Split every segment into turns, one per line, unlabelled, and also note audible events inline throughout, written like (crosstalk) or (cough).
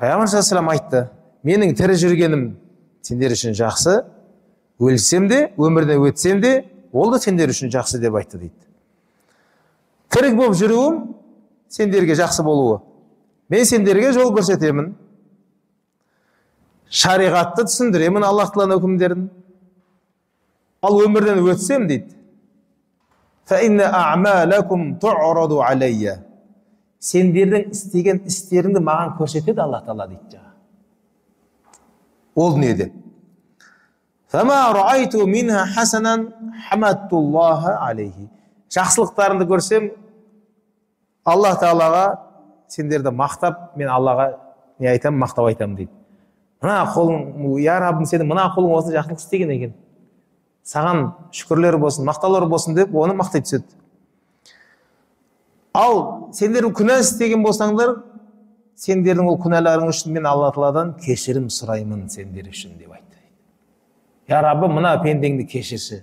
пайғамбар саллаллаху айтты менің тірі жүргенім сендер үшін жақсы өлсем де өмірден өтсем де ол да сендер үшін жақсы деп айтты дейді тірі болып жүруім сендерге жақсы болуы мен сендерге жол көрсетемін шариғатты түсіндіремін аллах тағаланың үкімдерін ал өмірден өтсем дейді сендердің істеген істеріңді маған көрсетеді алла тағала дейді жаңа ол дүниеде жақсылықтарыңды көрсем алла тағалаға сендерді мақтап мен аллаға не айтамын мақтап айтамын дейді мына қолың я раббым сенің мына қолың осы жақсылық істеген екен саған шүкірлер болсын мақтаулар болсын деп оны мақтай түседі ал сендер күнә істеген болсаңдар сендердің ол күнәларың үшін мен алла тағаладан кешірім сұраймын сендер үшін деп айтты. Я раббым мына пендеңді кешірші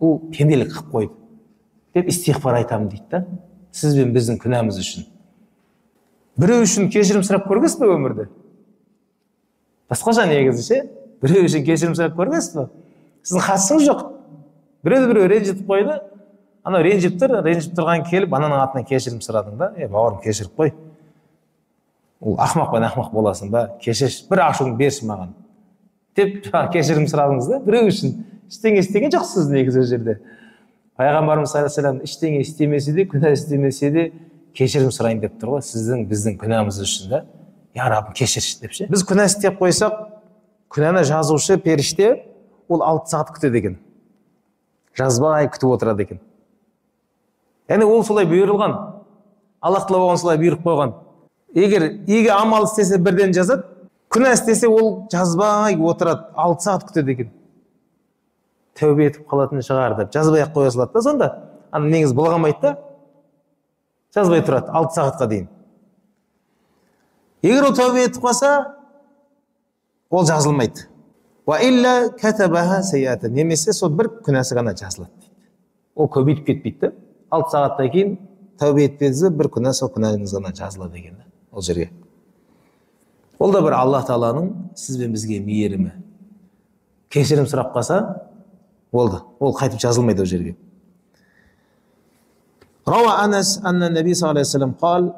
бұл пенделік қылып қойды деп истиғфар айтамын дейді да сіз бен біздің күнәміз үшін. Біреу үшін кешірім сұрап көргенсіз бе өмірде басқаша негізі ше? Біреу үшін кешірім сұрап көргенсіз ба сіздің қатысыңыз жоқ. Біреуді біреу ренжітіп қойды анау ренжіп тұр ренжіп тұрған келіп ананың атынан кешірім сұрадың да е бауырым кешіріп қой ол ақымақпен ақымақ боласың ба кешірші бір ашуыңды берші маған. Деп кешірім сұрадыңыз да біреу үшін ештеңе істеген жоқсыз негізі ол жерде. Пайғамбарымыз саллаллаху алейhi ештеңе істемесе де күнә істемесе де кешірім сұрайын деп тұр ғой сіздің біздің күнәміз үшін да. Я раббым кешірші деп ше. Біз күнә істеп қойсақ күнәні жазушы періште ол алты сағат күтеді екен. Жазбай күтіп отырады екен. Яғни ол солай бұйырылған. Аллах тағала оған солай бұйырып қойған. Егер игі амал істесе бірден жазады күнә істесе ол жазбай отырады. Алты сағат күтеді екен. Тәубе етіп қалатын шығар деп жазбай ақ қоя салады да сонда. Ана негізі былғамайды да. Жазбай тұрады алты сағатқа дейін. Егер ол тәубе етіп қалса ол жазылмайды. Немесе сол бір күнәсі ғана жазылады дейді. Ол көбейіп кетпейді да алты сағаттан кейін тәубе етпедіңіз бір күнә сол күнәңіз ғана жазылады екен да ол жерге ол да бір алла тағаланың сіз бен бізге мейірімі кешірім сұрап қалса болды ол қайтып жазылмайды ол жерге روى أنس أن النبي صلى الله عليه وسلم قال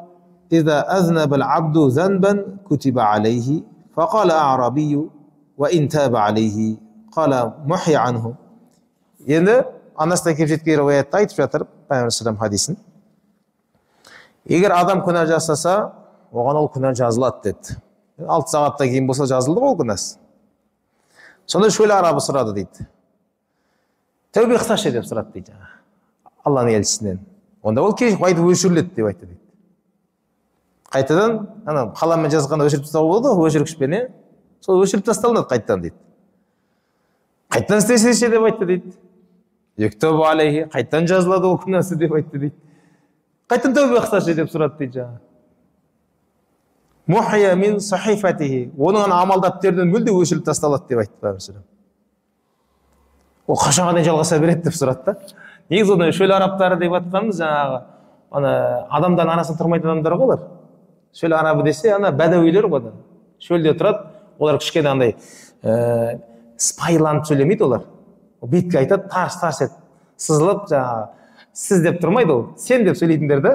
إذا أذنب العبد ذنبا كتب عليه فقال أعرابي وإن تاب عليه قال محي عنه енді анасынан келіп жеткен айтып жатыр пайғамбар хадисін егер адам күнә жасаса оған ол күнә жазылады деді алты сағаттан кейін болса жазылды ғой ол күнәсі сонда шөл арабы сұрады дейді тәубе қылсайшы деп сұрады дейді жаңағы алланың елшісінен онда ол қайтып өшіріледі деп айтты дейді қайтадан ана қаламмен жазғанда өшіріп тастауға болады ғой өшіргішпен иә сол өшіріп тасталынады қайтадан дейді қайтадан істесеңші деп айтты дейді қайтадан жазылады ол күнәсі деп айтты дейді қайтадан тәубе қылсашы деп сұрады дейді жаңағы оның ана амал дәптерінен мүлде өшіріліп тасталады деп айтты пайғамбар ол қашанға дейін жалғаса береді деп сұрады да негізі оны шөл арабтары деп жатқанымыз жаңағы ана адамдардың арасында тұрмайтын адамдар ғой олар. Шөл арабы десе ана бәдәуилер ғой шөлде тұрады олар кішкене андай ә, сыпайыланып сөйлемейді олар. Бетке айтады тарс тарс етіп. Сызылып жаңағы сіз деп тұрмайды ол сен деп сөйлейтіндер да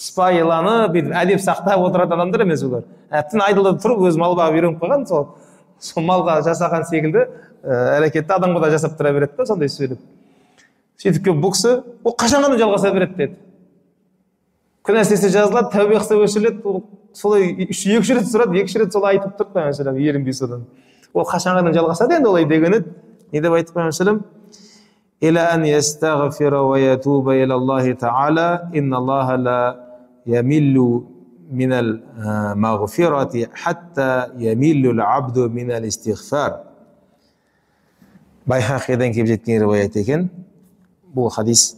сыпайыланып бүйтіп әдеп сақтап отыратын адамдар емес олар. Әбден айдалада тұрып өзі мал бағып үйреніп қойған сол сол малға жасаған секілді әрекетті адамға да жасап тұра береді да сондай сөйлеп. Сөйтіп келіп бұл кісі ол қашан ғана жалғаса береді? деді. Күнә істесе жазылады тәубе қылса өшіріледі ол солай екі үш рет сұрады екі үш рет солай айтып тұрды ерінбей содан ол қашанға дейін жалғасады енді олай? деген еді не деп айтты Aleyhisselam? Байхақидан келіп жеткен риуаят екен бұл хадис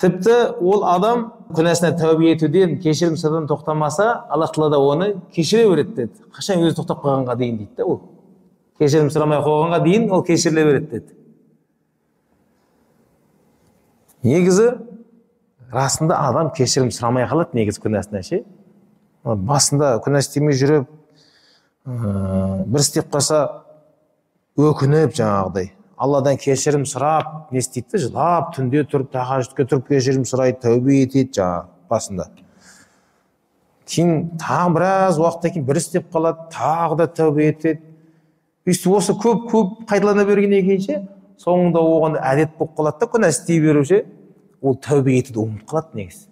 тіпті ол адам күнәсіне тәубе етуден кешірім сұраудан тоқтамаса аллах тағала да оны кешіре береді деді қашан өзі тоқтап қалғанға дейін дейді да ол кешірім сұрамай қойғанға дейін ол кешіріле береді деді негізі расында адам кешірім сұрамай қалады негізі күнәсінен ше басында күнә істемей жүріп ә, бір істеп қалса өкініп жаңағыдай алладан кешірім сұрап не істейді да жылап түнде тұрып тахажүдке тұрып кешірім сұрайды тәубе етеді жаңағы басында кейін тағы біраз уақыттан кейін бір істеп қалады тағы да тәубе етеді өйстіп осы көп көп қайталана бергеннен кейін ше соңында оған әдет болып қалады да күнә істей беру ше ол тәубе етуді ұмытып қалады негізі.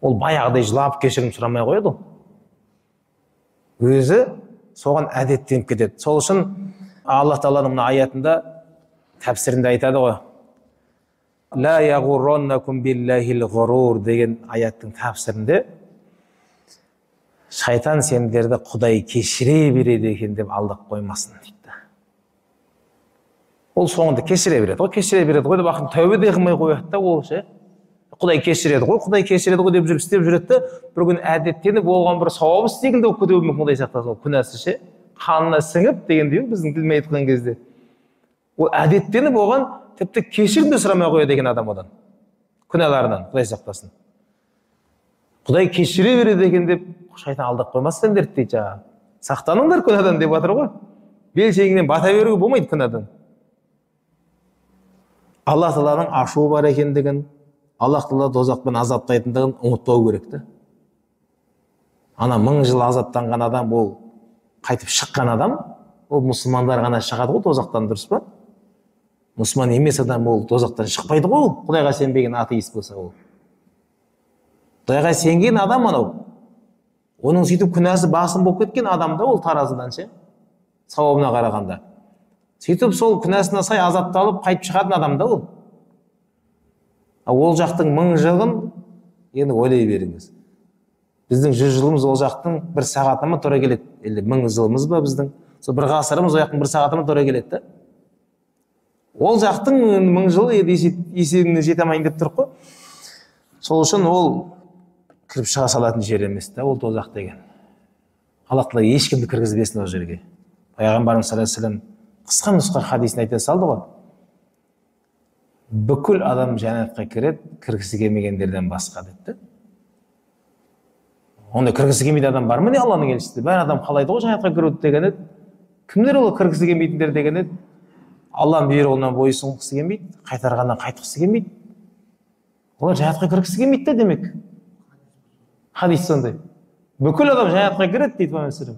Ол баяғыдай жылап кешірім сұрамай қояды ол. Өзі соған әдеттеніп кетеді. Сол үшін алла тағаланың мына аятында тәпсірінде айтады ғой. Деген аяттың тәпсірінде шайтан сендерді құдай кешіре береді екен деп алдап қоймасын дейді. Ол соңында кешіре береді ғой кешіре береді ғой деп ақыры тәубе де қылмай қояды да ол ше. Құдай кешіреді ғой құдай кешіреді ғой деп жүріп істеп жүреді да бір күні әдеттеніп оған бір сауап істегенде болып кетуі мүмкін құдай сақтасын ол күнәсі ше. Қанына сіңіп дегендей ғой біздің тілмен айтқан кезде. Ол әдеттеніп оған тіпті кешірім де сұрамай қояды екен адам одан күнәларынан құдай сақтасын. Құдай кешіре береді екен деп шайтан алдап қоймас сендерді дейді жаңағы. Сақтаныңдар күнәдан деп жатыр ғой. Белшегіңнен бата беруге болмайды күнәдан. Алла тағаланың ашуы бар екендігін аллах тағала тозақпен азаптайтындығын ұмытпау керек та ана мың жыл азаптанған адам ол қайтып шыққан адам ол мұсылмандар ғана шығады ғой тозақтан дұрыс па? Мұсылман емес адам ол тозақтан шықпайды ғой ол. Құдайға сенбеген атеист болса ол. Құдайға сенген адам анау. Оның сөйтіп күнәсі басым болып кеткен адам да ол таразыдан ше? Сауабына қарағанда. Сөйтіп сол күнәсіне сай азапталып қайтып шығатын адам да ол. Ол жақтың мың жылын енді ойлай беріңіз. Біздің жүз жылымыз ол жақтың бір сағатына ма тура келеді? Или мың жылымыз ба біздің? Сол бір ғасырымыз ол жақтың бір сағатына тура келеді да? Ол жақтың мың жылы есебіңе жете алмайын деп тұр ғой сол үшін ол кіріп шыға салатын жер емес та ол тозақ деген. Алла тағала ешкімді кіргізбесін ол жерге. Пайғамбарымыз саллаллаху алейhi вассалам қысқа нұсқа хадисін айта салды ғой. Бүкіл адам жәннатқа кіреді кіргісі келмегендерден басқа деді да онда кіргісі келмейтін адам бар ма не алланың елшісі? Бәрі адам қалайды ғой жәннатқа кіруді деген еді. Кімдер ол кіргісі келмейтіндер деген еді? Алланың бұйрығына бойұсынғысы келмейді қайтарғаннан қайтқысы келмейді. Олар жәннатқа кіргісі келмейді да демек. Хадис сондай бүкіл адам жәннатқа кіреді дейді пайғамбар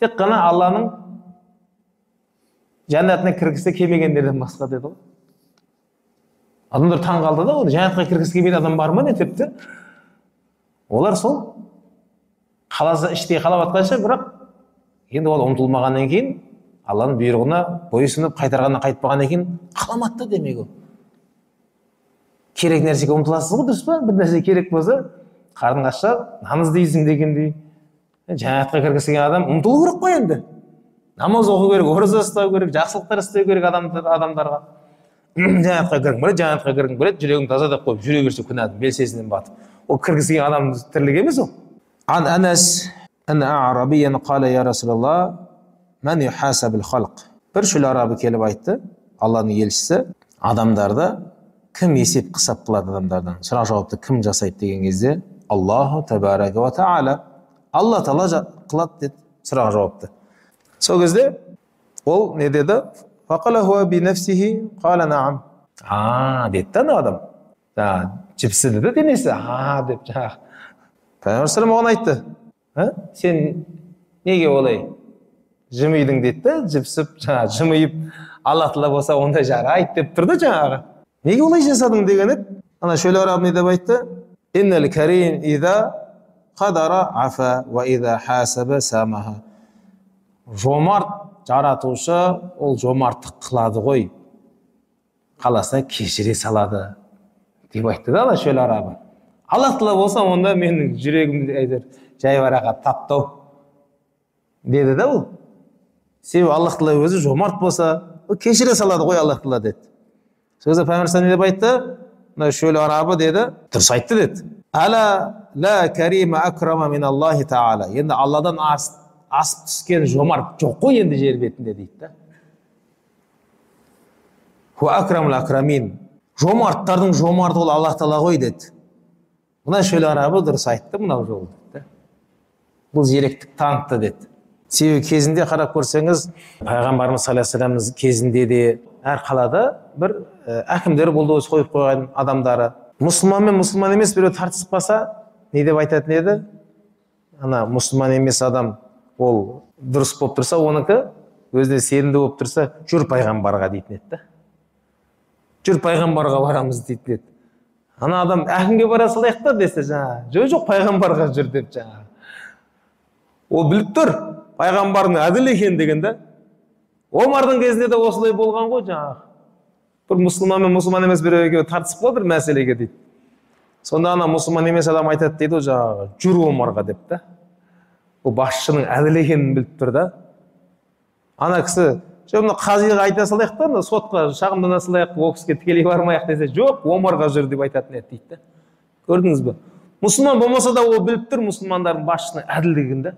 тек қана алланың жәннатына кіргісі келмегендерден басқа деді ғой адамдар таң қалды да оны жәннатқа кіргісі келмейтін адам бар ма не тіпті олар сол қаласа іштей қалап жатқанша бірақ енді ол ұмтылмағаннан кейін алланың бұйрығына бойұсынып қайтарғаннан қайтпағаннан кейін қаламады да демек ол керек нәрсеге ұмтыласыз ғой дұрыс па бір нәрсе керек болса қарның ашса нан іздейсің дегендей жәннатқа кіргісі келген адам ұмтылу керек қой енді намаз оқу керек ораза ұстау керек жақсылықтар істеу керек адамдар адамдарға (clears throat) жәннатқа кіргің келеді жәннатқа кіргің келеді жүрегің таза деп қойып жүре берсе күнәні белшесінен батып ол кіргісі келген адамның тірлігі емес ол عن أنس أن أعرابيا قال يا رسول الله من يحاسب الخلق бір шөл арабы келіп айтты алланың елшісі адамдарды кім есеп қысап қылады адамдардан сұрақ жауапты кім жасайды деген кезде аллаху тәбарака ва тағала алла тағала қылады деді сұрақ жауапты сол кезде ол не деді а деді да ана адам жаңағы жіпсіді да денесі а деп жаңағы пайғамбар оған айтты сен неге олай жымидың деді да жіпсіп жаңағы жымиып алла тағала болса ондай жарайды деп тұр да жаңағы неге олай жасадың деген еді ана шөл араб не деп айтты innal karim idza afa wa idza hasaba samaha жомарт жаратушы ол жомарттық қылады ғой. Қаласа кешіре салады деп айтты да ана шөл арабы. Аллах тағала болса онда менің жүрегімді әйтеуір жайбарақат таптау деді да ол. Себебі аллах тағала өзі жомарт болса ол кешіре салады ғой аллах тағала деді. Сол кезде пайғамбар не деп айтты? Мына шөл арабы деді дұрыс айтты деді әла ла карима акрама миналлахи тағала енді алладан асып түскен жомарт жоқ қой енді жер бетінде дейді да жомарттардың жомарты ол аллах тағала ғой деді мына шөл арабы дұрыс айтты мынау жолы деді бұл зеректік танытты деді себебі кезінде қарап көрсеңіз пайғамбарымыз саллаллаху алейхи кезінде де әр қалада бір әкімдер болды өзі қойып қойған адамдары. Мұсылман мен мұсылман емес біреу тартысып қалса не деп айтатын еді? Ана мұсылман емес адам ол дұрыс болып тұрса оныкі өзіне сенімді болып тұрса жүр пайғамбарға дейтін еді да. Жүр пайғамбарға барамыз дейтін еді. Ана адам әкімге бара салайық та десе жаңағы жоқ жоқ пайғамбарға жүр деп жаңағы. Ол біліп тұр пайғамбардың әділ екенін деген да. Омардың кезінде де осылай болған ғой жаңағы. Бір мұсылман мен мұсылман емес біреу екеуі тартысып қалды бір мәселеге дейді. Сонда ана мұсылман емес адам айтады дейді ғой жаңағы жүр омарға деп та. Ол басшының әділ екенін біліп тұр да. Ана кісі жоқ мына қазиға айта салайық та сотқа шағымдана салайық ол кісіге тікелей бармайық десе жоқ омарға жүр деп айтатын еді дейді да. Көрдіңіз ба мұсылман болмаса да ол біліп тұр мұсылмандардың басшысының әділдігін да.